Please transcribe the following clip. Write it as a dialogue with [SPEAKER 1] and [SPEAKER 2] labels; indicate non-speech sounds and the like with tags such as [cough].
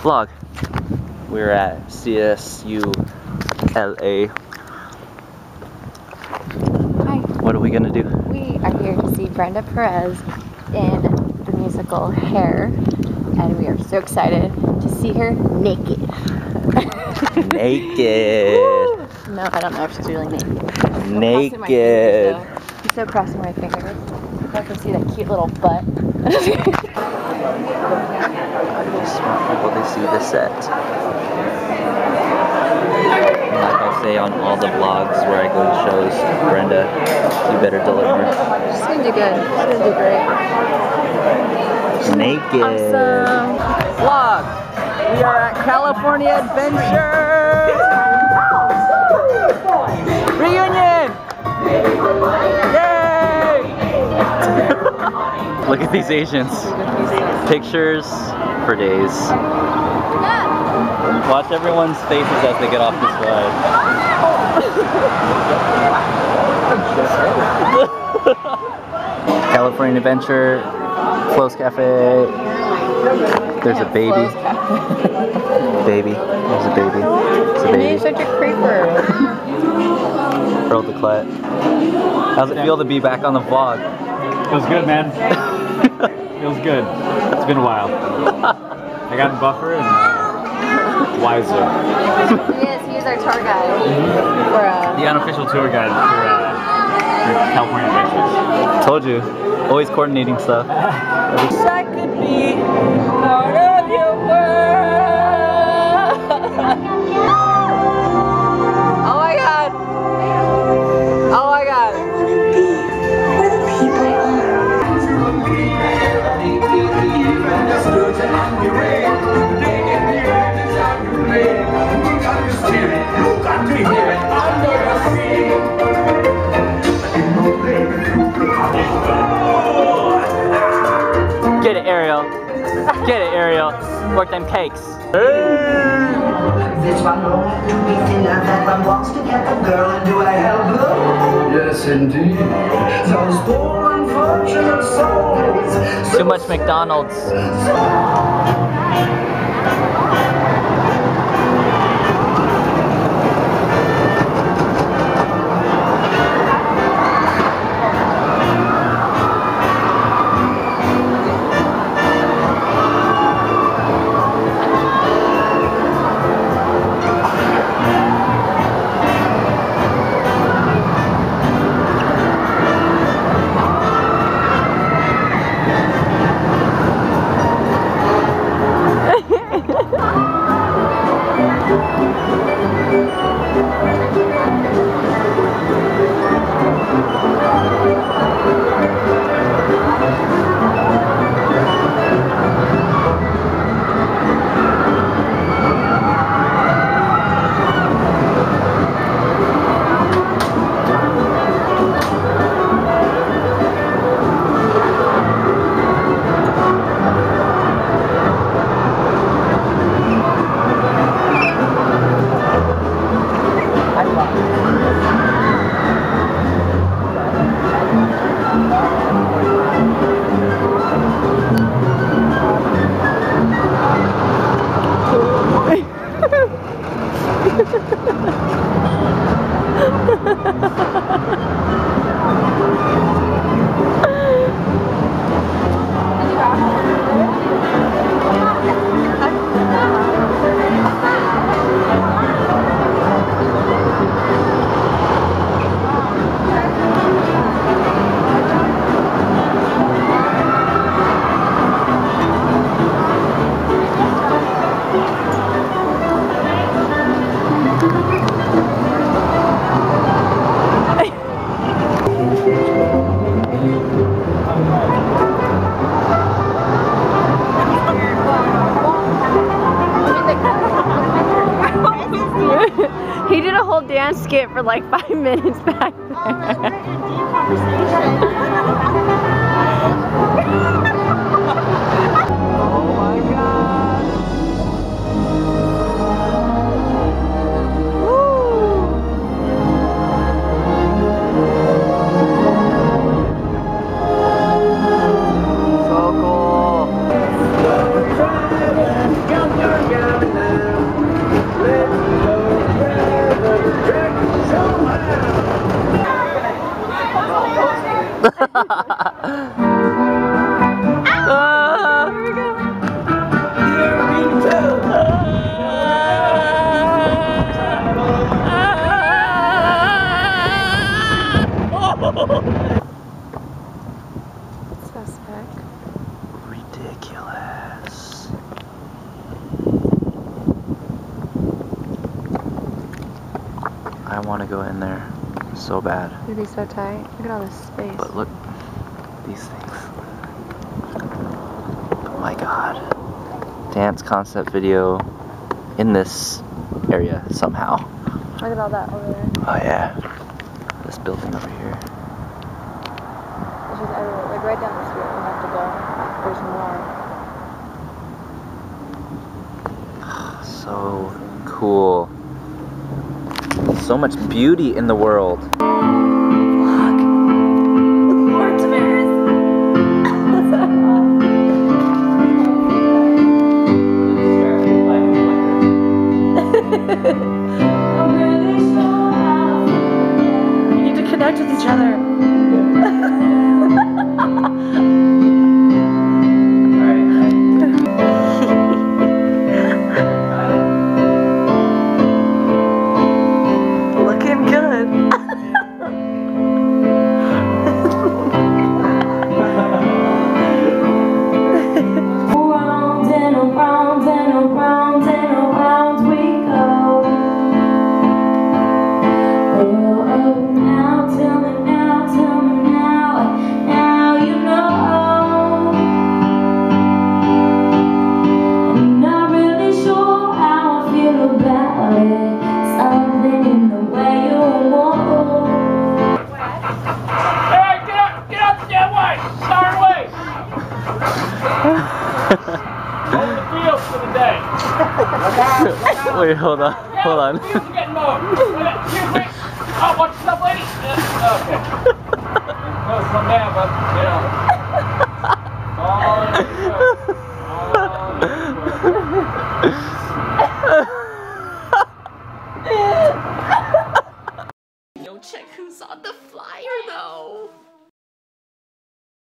[SPEAKER 1] vlog. We're at CSU LA.
[SPEAKER 2] Hi.
[SPEAKER 1] What are we gonna do?
[SPEAKER 2] We are here to see Brenda Perez in the musical Hair, and we are so excited to see her naked. [laughs]
[SPEAKER 1] Naked.
[SPEAKER 2] Woo! no, I don't know if she's really naked. I'm fingers,
[SPEAKER 1] Naked.
[SPEAKER 2] I'm so crossing my fingers. I can see that cute little butt. [laughs]
[SPEAKER 1] Smart people to see the set. And like I say on all the vlogs where I go to shows, Brenda, you better deliver.
[SPEAKER 2] she's gonna do good. She's gonna do great.
[SPEAKER 1] Naked.
[SPEAKER 2] Awesome.
[SPEAKER 1] Vlog. We are at California Adventure. Reunion. Yay! [laughs] Look at these Asians. Pictures for days. Watch everyone's faces as they get off this ride. California Adventure, Close Cafe. There's a baby. Baby. There's a baby. It's a
[SPEAKER 2] You're such a creeper.
[SPEAKER 1] Earl DeClet. How's it feel to be back on the vlog?
[SPEAKER 3] Feels good, man. [laughs] Feels good. It's been a while. I got buffer and uh, wiser.
[SPEAKER 2] He is. He's our tour guide for uh,
[SPEAKER 3] The unofficial tour guide for, uh, for California Adventures.
[SPEAKER 1] Told you. Always coordinating stuff. [laughs] I could be
[SPEAKER 4] do I help her? Yes indeed. Those poor unfortunate souls.
[SPEAKER 1] Too much McDonald's.
[SPEAKER 2] Did a whole dance skit for like [laughs] five minutes back there. [laughs] want to go in there so bad.
[SPEAKER 1] It'd be so tight. Look at all this space.
[SPEAKER 2] But look, these things. Oh my god. Dance concept video in this area somehow.
[SPEAKER 1] Look at all that over there.
[SPEAKER 2] Oh yeah. This building over here.
[SPEAKER 1] It's just everywhere. Like right down the street, we have to go. There's more.
[SPEAKER 2] So cool. So much beauty in the world.
[SPEAKER 5] Over the field for the day. [laughs]
[SPEAKER 2] Wait, hold on. Hold on.
[SPEAKER 5] The fields are getting mowed. Excuse me. Oh, watch lady. Okay. No, slow down, but, you know.